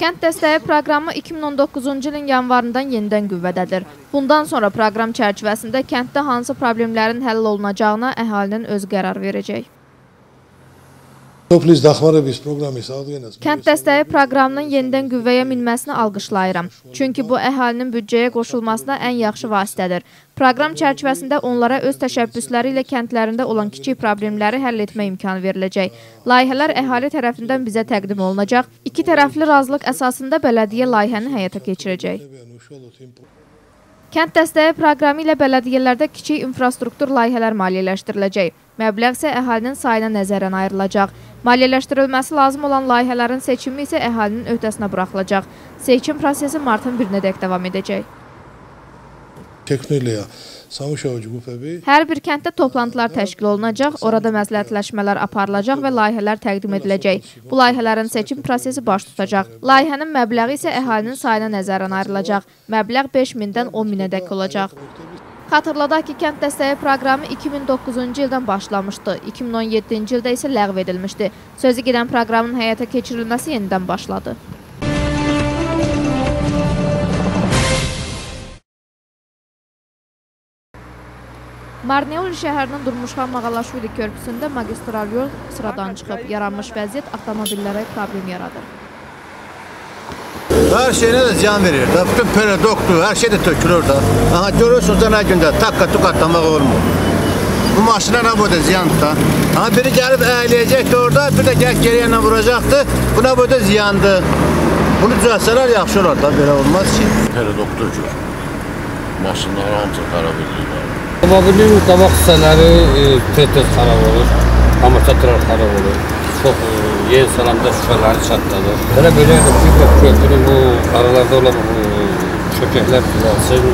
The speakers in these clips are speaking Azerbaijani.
Kənd dəstəyi proqramı 2019-cu ilin yanvarından yenidən qüvvədədir. Bundan sonra proqram çərçivəsində kənddə hansı problemlərin həll olunacağına əhalinin öz qərar verəcək. Toplis Daxmarov proqramı sağlayınız. Kənd dəstəyi proqramının yenidən qüvvəyə minməsini alqışlayıram. Çünki bu əhalinin büdcəyə qoşulmasına ən yaxşı vasitədir. Proqram çərçivəsində onlara öz təşəbbüsləri ilə kəndlərində olan kiçik problemləri həll etmə imkanı veriləcək. Layihələr əhali tərəfindən bizə təqdim olunacaq. İki tərəfli razılıq əsasında bələdiyyə layihəni həyata keçirəcək. Kənd dəstəyi proqramı ilə bələdiyyələrdə kiçik infrastruktur layihələr maliyyələşdiriləcək. Məbləğ isə əhalinin sayına nəzərən ayrılacaq. Maliyyələşdirilməsi lazım olan layihələrin seçimi isə əhalinin öhdəsinə buraxılacaq. Seçim prosesi martın 1-nədək davam edəcək. Texnologiya Hər bir kənddə toplantılar təşkil olunacaq, orada məsləhətləşmələr aparılacaq və layihələr təqdim ediləcək. Bu layihələrin seçim prosesi baş tutacaq. Layihənin məbləği isə əhalinin sayına nəzərən ayrılacaq. Məbləğ 5000-dən 10000-ədək olacaq. Xatırladaq ki, kənd dəstəyi proqramı 2009-cu ildən başlamışdı. 2017-ci ildə isə ləğv edilmişdi. Sözü gedən proqramın həyata keçirilməsi yenidən başladı. Marneoli şəhərinin Durmuşxan Mağalaşvili körpüsündə magistral yol sıradan çıxıb. Yaranmış vəziyyət avtomobillərə problem yaradır. Her şeyine de ziyan verir. Da. Bütün pedagogtu, her şey de tökülür da. Aha görüyorsunuz da ne günde takka tukatlamak olmuyor. Bu maşına bu da ziyan da. Aha biri gelip eğleyecekti orada, bir de gel geriye vuracaktı. Buna bu da ziyandı. Bunu düzeltseler yaxşı olar da, böyle olmaz ki. Hele doktor ki, maşınlar hamısı xarab edirlər. Avtomobilin qabaq hissələri e, tez-tez xarab olur. Amortisatörlər xarab olur. Çox e, yer salanda şüşələri çatladır. Elə belə ki, köprünün bu aralarda olan bu çökəklər düzəlsin,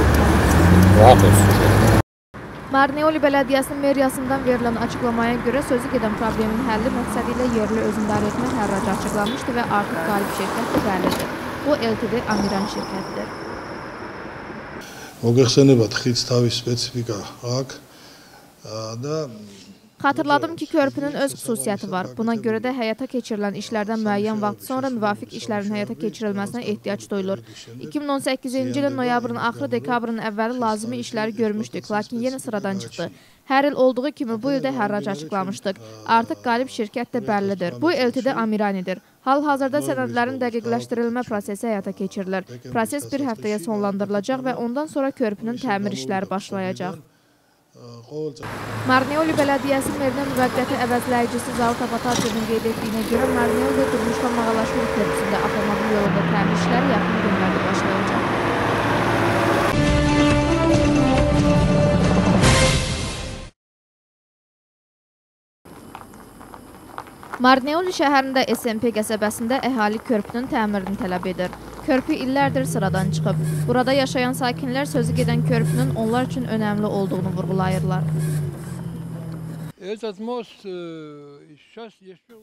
rahat olsun. Marneoli Bələdiyyəsinin meriyasından verilən açıqlamaya görə sözü gedən problemin həlli məqsədi ilə yerli özündarə etmə hərracı açıqlanmışdı və artıq qalib şirkət də bəllidir. Bu LTD Amiran şirkətidir. Mogəxsənəbət xits tavis spesifika haq da Xatırladım ki, körpünün öz xüsusiyyəti var. Buna görə də həyata keçirilən işlərdən müəyyən vaxt sonra müvafiq işlərin həyata keçirilməsinə ehtiyac duyulur. 2018-ci ilin noyabrın axırı, dekabrın əvvəli lazımi işləri görmüşdük, lakin yenə sıradan çıxdı. Hər il olduğu kimi bu ildə hərrac açıqlamışdıq. Artıq qalib şirkət də bəllidir. Bu LTD Amiranidir. Hal-hazırda sənədlərin dəqiqləşdirilmə prosesi həyata keçirilir. Proses bir həftəyə sonlandırılacaq və ondan sonra körpünün təmir işləri başlayacaq. Marneoli Bələdiyyəsi merinin müvəqqəti əvəzləyicisi Zavut Abatacevin qeyd etdiyinə görə Marneoli Durmuşla Mağalaşvili körpüsündə avtomobil yolunda təmir işləri yaxın günlərdə başlayacaq. Marneoli şəhərində SMP qəsəbəsində əhali körpünün təmirini tələb edir. Körpü illərdir sıradan çıxıb. Burada yaşayan sakinlər sözü gedən körpünün onlar üçün önəmli olduğunu vurğulayırlar.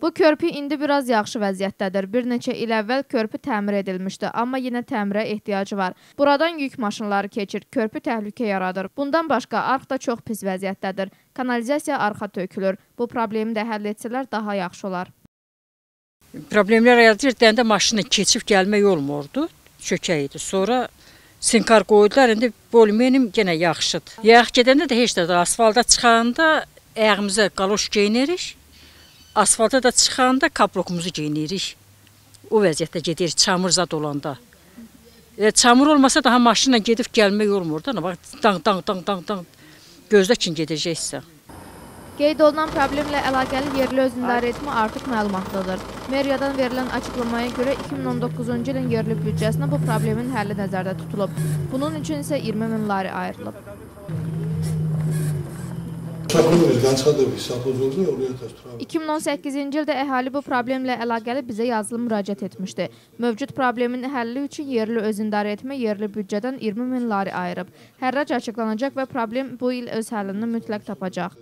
Bu körpü indi biraz yaxşı vəziyyətdədir. Bir neçə il əvvəl körpü təmir edilmişdi, amma yenə təmirə ehtiyacı var. Buradan yük maşınları keçir, körpü təhlükə yaradır. Bundan başqa arx da çox pis vəziyyətdədir. Kanalizasiya arxa tökülür. Bu problemi də həll etsələr daha yaxşı olar. problemlər yaradır. Dəndə maşınla keçib gəlmək olmurdu. Çökək idi. Sonra sinkar qoydular. İndi bolmenim yenə yaxşıdır. Yağ gedəndə də heç də asfalta çıxanda ayağımıza qaloş geyinirik. Asfalta da çıxanda kablokumuzu geyinirik. O vəziyyətdə gedirik çamur zad olanda. E, çamur olmasa daha maşınla gedib gəlmək olmur da. Bax dang dang dang dang dang gözlə kim gedəcəksə. Qeyd olunan problemlə əlaqəli yerli özündarə etmə artıq məlumatlıdır. Meriyadan verilən açıqlamaya görə 2019-cu ilin yerli büdcəsinə bu problemin həlli nəzərdə tutulub. Bunun üçün isə 20 min lari ayrılıb. Çapın Ergançadovi Sapozoglu 2018-ci ildə əhali bu problemlə əlaqəli bizə yazılı müraciət etmişdi. Mövcud problemin həlli üçün yerli öz idarə etmə yerli büdcədən 20 min lari ayırıb. Hərrac açıqlanacaq və problem bu il öz həllini mütləq tapacaq.